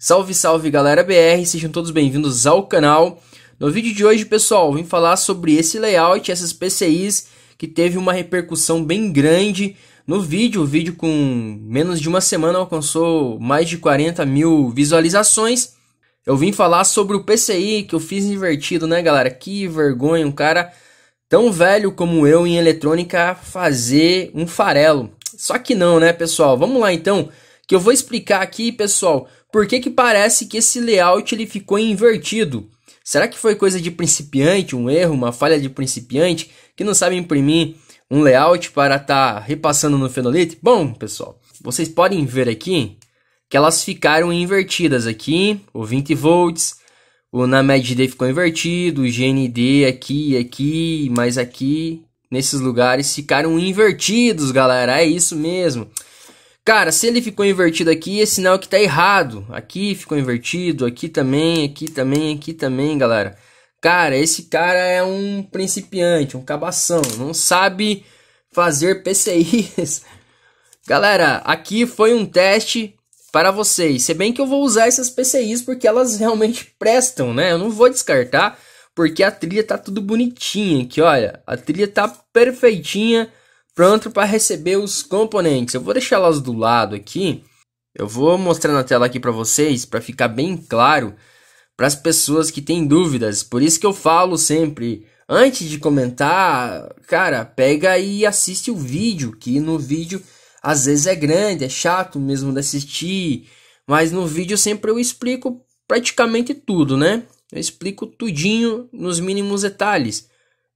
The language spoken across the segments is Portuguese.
Salve, salve galera BR, sejam todos bem-vindos ao canal. No vídeo de hoje, pessoal, vim falar sobre esse layout, essas PCIs que teve uma repercussão bem grande no vídeo. O vídeo com menos de uma semana alcançou mais de 40 mil visualizações. Eu vim falar sobre o PCI que eu fiz invertido, né, galera? Que vergonha, um cara tão velho como eu em eletrônica fazer um farelo. Só que não, né, pessoal? Vamos lá então, que eu vou explicar aqui, pessoal, por que que parece que esse layout ele ficou invertido. Será que foi coisa de principiante, um erro, uma falha de principiante que não sabe imprimir um layout para estar tá repassando no Fenolite? Bom, pessoal, vocês podem ver aqui que elas ficaram invertidas aqui, o 20 volts, o na MedD ficou invertido, o GND aqui, aqui, mais aqui, nesses lugares ficaram invertidos, galera, é isso mesmo. Cara, se ele ficou invertido aqui, é sinal que tá errado. Aqui ficou invertido, aqui também, aqui também, aqui também, galera. Cara, esse cara é um principiante, um cabação, não sabe fazer PCIs. Galera, aqui foi um teste para vocês. Se bem que eu vou usar essas PCIs porque elas realmente prestam, né? Eu não vou descartar porque a trilha tá tudo bonitinha aqui, olha. A trilha tá perfeitinha pronto para receber os componentes. Eu vou deixá-las do lado aqui. Eu vou mostrar na tela aqui para vocês, para ficar bem claro para as pessoas que têm dúvidas. Por isso que eu falo sempre, antes de comentar, cara, pega e assiste o vídeo, que no vídeo às vezes é grande, é chato mesmo de assistir, mas no vídeo sempre eu explico praticamente tudo, né? Eu explico tudinho nos mínimos detalhes.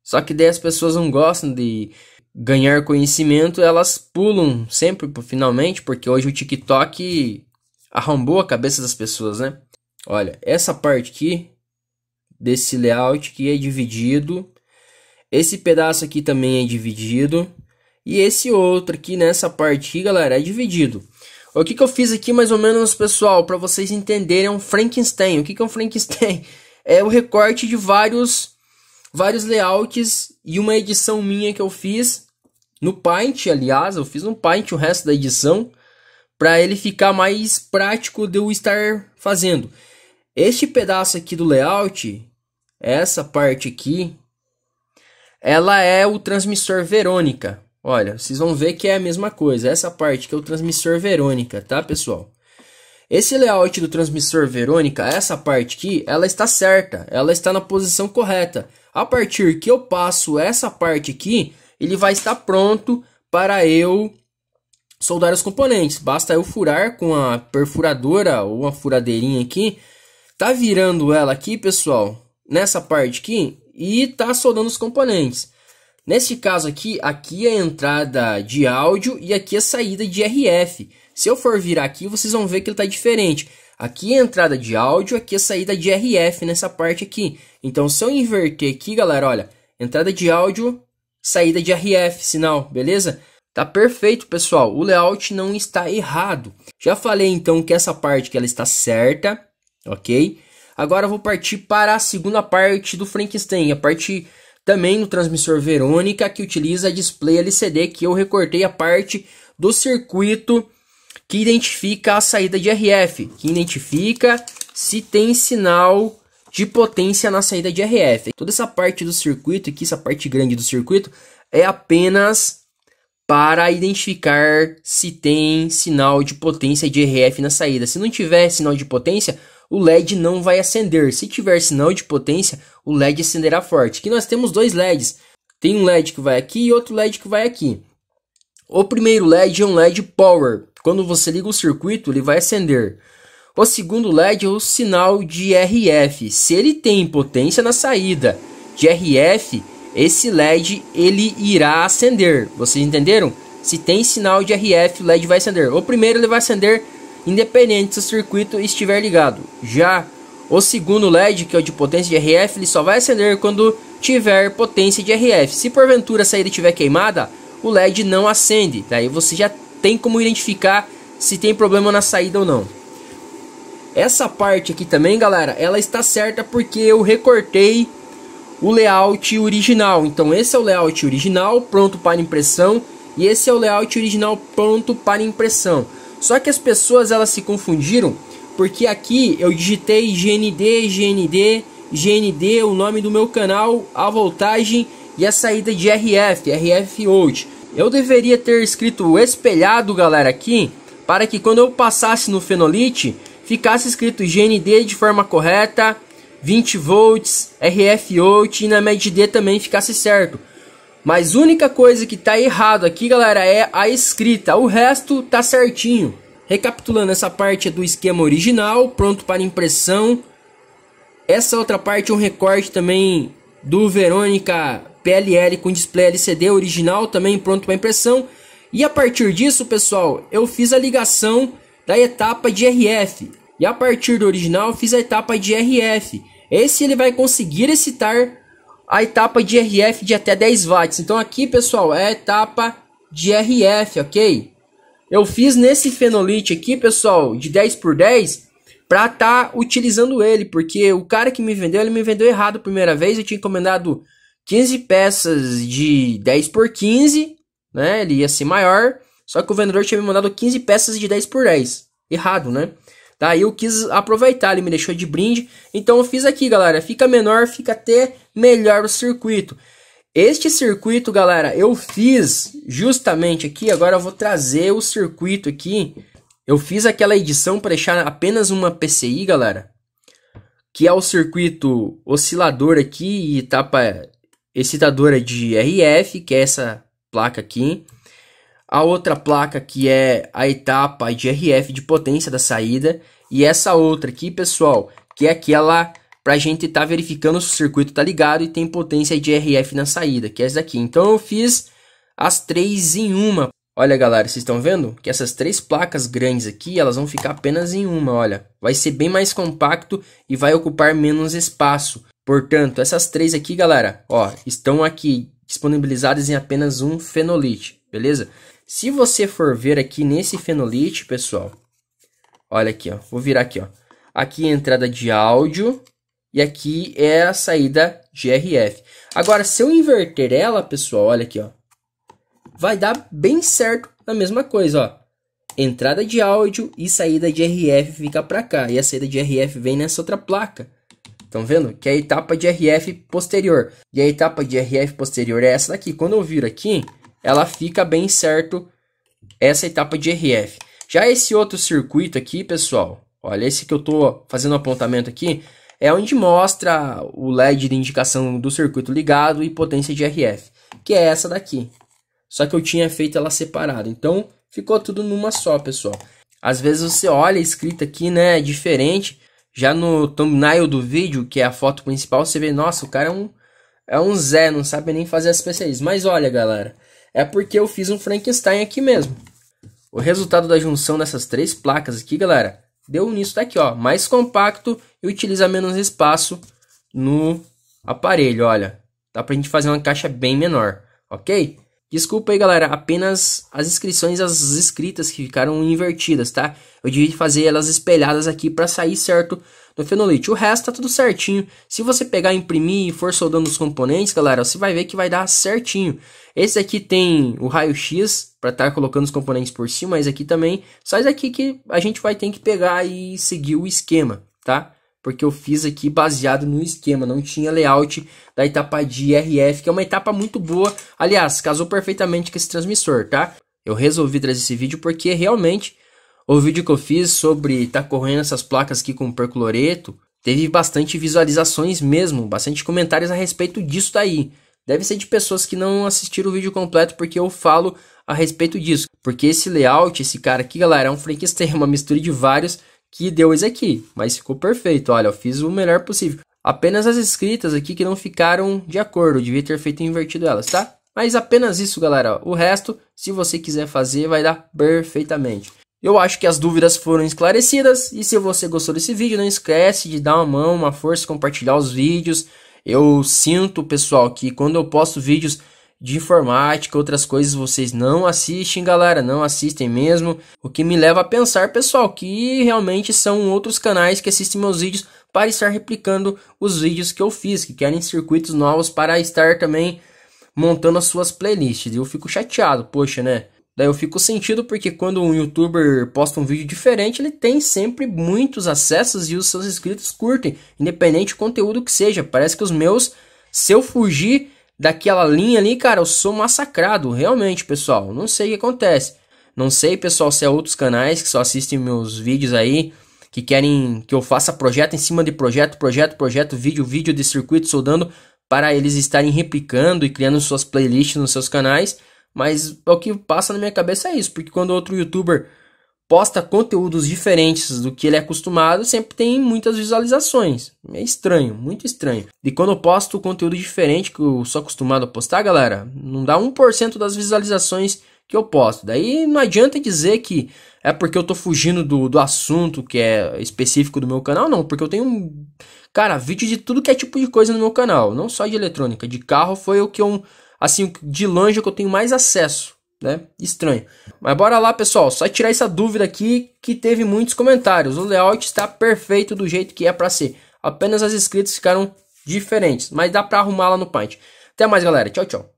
Só que daí as pessoas não gostam de ganhar conhecimento, elas pulam sempre finalmente, porque hoje o TikTok arrombou a cabeça das pessoas, né? Olha, essa parte aqui desse layout que é dividido, esse pedaço aqui também é dividido e esse outro aqui nessa parte aqui, galera, é dividido. O que, que eu fiz aqui mais ou menos, pessoal, para vocês entenderem é um Frankenstein. O que, que é um Frankenstein? É o recorte de vários vários layouts e uma edição minha que eu fiz no Paint, aliás, eu fiz no Paint o resto da edição para ele ficar mais prático de eu estar fazendo. Este pedaço aqui do layout, essa parte aqui, ela é o transmissor Verônica. Olha, vocês vão ver que é a mesma coisa. Essa parte que é o transmissor Verônica, tá, pessoal? Esse layout do transmissor Verônica, essa parte aqui, ela está certa, ela está na posição correta. A partir que eu passo essa parte aqui, ele vai estar pronto para eu soldar os componentes. Basta eu furar com a perfuradora ou uma furadeirinha aqui. Tá virando ela aqui, pessoal, nessa parte aqui e tá soldando os componentes. Nesse caso aqui, aqui é a entrada de áudio e aqui é a saída de RF. Se eu for virar aqui, vocês vão ver que ele está diferente. Aqui é a entrada de áudio, aqui é a saída de RF nessa parte aqui. Então, se eu inverter aqui, galera, olha, entrada de áudio, saída de RF, sinal, beleza? Tá perfeito, pessoal. O layout não está errado. Já falei então que essa parte que ela está certa, ok? Agora vou partir para a segunda parte do Frankenstein, a parte também no transmissor Verônica que utiliza display LCD que eu recortei a parte do circuito que identifica a saída de RF, que identifica se tem sinal de potência na saída de RF. Toda essa parte do circuito, aqui essa parte grande do circuito, é apenas para identificar se tem sinal de potência de RF na saída. Se não tiver sinal de potência, o LED não vai acender. Se tiver sinal de potência, o LED acenderá forte. Aqui nós temos dois LEDs. Tem um LED que vai aqui e outro LED que vai aqui. O primeiro LED é um LED Power, quando você liga o circuito, ele vai acender. O segundo LED é o sinal de RF. Se ele tem potência na saída de RF, esse LED ele irá acender. Vocês entenderam? Se tem sinal de RF, o LED vai acender. O primeiro ele vai acender independente se o circuito estiver ligado. Já o segundo LED, que é o de potência de RF, ele só vai acender quando tiver potência de RF. Se porventura a saída estiver queimada, o LED não acende. Daí você já tem como identificar se tem problema na saída ou não. Essa parte aqui também, galera, ela está certa porque eu recortei o layout original. Então esse é o layout original pronto para impressão e esse é o layout original pronto para impressão. Só que as pessoas elas se confundiram porque aqui eu digitei GND, GND, GND, o nome do meu canal, a voltagem e a saída de RF, RF out. Eu deveria ter escrito espelhado, galera, aqui, para que quando eu passasse no fenolite, ficasse escrito GND de forma correta, 20 volts, RF out e na MED também ficasse certo. Mas única coisa que tá errado aqui, galera, é a escrita. O resto tá certinho. Recapitulando, essa parte é do esquema original, pronto para impressão. Essa outra parte é um recorte também do Verônica PLL com display LCD original, também pronto para impressão. E a partir disso, pessoal, eu fiz a ligação da etapa de RF. E a partir do original, fiz a etapa de RF. Esse ele vai conseguir excitar a etapa de RF de até 10 watts. Então aqui, pessoal, é a etapa de RF, ok? Eu fiz nesse fenolite aqui, pessoal, de 10 por 10 para estar tá utilizando ele, porque o cara que me vendeu, ele me vendeu errado a primeira vez. Eu tinha encomendado 15 peças de 10 por 15, né? Ele ia ser maior, só que o vendedor tinha me mandado 15 peças de 10 por 10. Errado, né? Daí eu quis aproveitar, ele me deixou de brinde. Então eu fiz aqui, galera. Fica menor, fica até melhor o circuito. Este circuito, galera, eu fiz justamente aqui. Agora eu vou trazer o circuito aqui. Eu fiz aquela edição para deixar apenas uma PCI, galera. Que é o circuito oscilador aqui e etapa excitadora de RF, que é essa placa aqui. A outra placa que é a etapa de RF de potência da saída. E essa outra aqui, pessoal, que é aquela para a gente estar tá verificando se o circuito tá ligado e tem potência de RF na saída, que é essa daqui. Então eu fiz as três em uma. Olha, galera, vocês estão vendo que essas três placas grandes aqui, elas vão ficar apenas em uma, olha. Vai ser bem mais compacto e vai ocupar menos espaço. Portanto, essas três aqui, galera, ó, estão aqui disponibilizadas em apenas um fenolite, beleza? Se você for ver aqui nesse fenolite, pessoal, olha aqui, ó, vou virar aqui, ó. Aqui é a entrada de áudio e aqui é a saída de RF. Agora, se eu inverter ela, pessoal, olha aqui, ó, vai dar bem certo a mesma coisa, ó. Entrada de áudio e saída de RF fica para cá e a saída de RF vem nessa outra placa. Estão vendo? Que é a etapa de RF posterior. E a etapa de RF posterior é essa daqui. Quando eu viro aqui, ela fica bem certo essa etapa de RF. Já esse outro circuito aqui, pessoal, olha, esse que eu estou fazendo apontamento aqui, é onde mostra o LED de indicação do circuito ligado e potência de RF, que é essa daqui. Só que eu tinha feito ela separada, então ficou tudo numa só, pessoal. Às vezes você olha a escrita aqui, né, diferente, já no thumbnail do vídeo, que é a foto principal, você vê, nossa, o cara é um, é um Zé, não sabe nem fazer as PCIs. Mas olha, galera, é porque eu fiz um Frankenstein aqui mesmo. O resultado da junção dessas três placas aqui, galera, deu nisso daqui, ó. Mais compacto e utiliza menos espaço no aparelho, olha. Dá pra gente fazer uma caixa bem menor, ok? Desculpa aí, galera, apenas as inscrições, as escritas que ficaram invertidas, tá? Eu devia fazer elas espelhadas aqui para sair certo no fenolite. O resto tá tudo certinho. Se você pegar, imprimir e for soldando os componentes, galera, você vai ver que vai dar certinho. Esse aqui tem o raio-x para estar tá colocando os componentes por cima, mas aqui também. Só esse aqui que a gente vai ter que pegar e seguir o esquema, tá? Porque eu fiz aqui baseado no esquema, não tinha layout da etapa de RF, que é uma etapa muito boa. Aliás, casou perfeitamente com esse transmissor, tá? Eu resolvi trazer esse vídeo porque realmente o vídeo que eu fiz sobre tá correndo essas placas aqui com percloreto teve bastante visualizações mesmo, bastante comentários a respeito disso daí. Deve ser de pessoas que não assistiram o vídeo completo porque eu falo a respeito disso. Porque esse layout, esse cara aqui, galera, é um Frankenstein, uma mistura de vários que deu isso aqui, mas ficou perfeito. Olha, eu fiz o melhor possível. Apenas as escritas aqui que não ficaram de acordo, eu devia ter feito invertido elas, tá? Mas apenas isso, galera. O resto, se você quiser fazer, vai dar perfeitamente. Eu acho que as dúvidas foram esclarecidas. E se você gostou desse vídeo, não esquece de dar uma mão, uma força, compartilhar os vídeos. Eu sinto, pessoal, que quando eu posto vídeos de informática, outras coisas vocês não assistem, galera, não assistem mesmo. O que me leva a pensar, pessoal, que realmente são outros canais que assistem meus vídeos para estar replicando os vídeos que eu fiz, que querem circuitos novos para estar também montando as suas playlists. Eu fico chateado, poxa, né? Daí eu fico sentido porque quando um youtuber posta um vídeo diferente, ele tem sempre muitos acessos e os seus inscritos curtem, independente do conteúdo que seja. Parece que os meus, se eu fugir daquela linha ali, cara, eu sou massacrado, realmente, pessoal. Não sei o que acontece. Não sei, pessoal, se é outros canais que só assistem meus vídeos aí, que querem que eu faça projeto em cima de projeto, projeto, projeto, vídeo, vídeo de circuito soldando para eles estarem replicando e criando suas playlists nos seus canais. Mas o que passa na minha cabeça é isso, porque quando outro youtuber posta conteúdos diferentes do que ele é acostumado, sempre tem muitas visualizações. É estranho, muito estranho. E quando eu posto conteúdo diferente que eu sou acostumado a postar, galera, não dá 1% das visualizações que eu posto. Daí não adianta dizer que é porque eu tô fugindo do, do assunto que é específico do meu canal, não, porque eu tenho, cara, vídeo de tudo que é tipo de coisa no meu canal, não só de eletrônica, de carro foi o que eu assim, de longe é que eu tenho mais acesso, né? Estranho. Mas bora lá, pessoal, só tirar essa dúvida aqui que teve muitos comentários. O layout está perfeito do jeito que é para ser. Apenas as escritas ficaram diferentes, mas dá para arrumar lá no Paint. Até mais, galera. Tchau, tchau.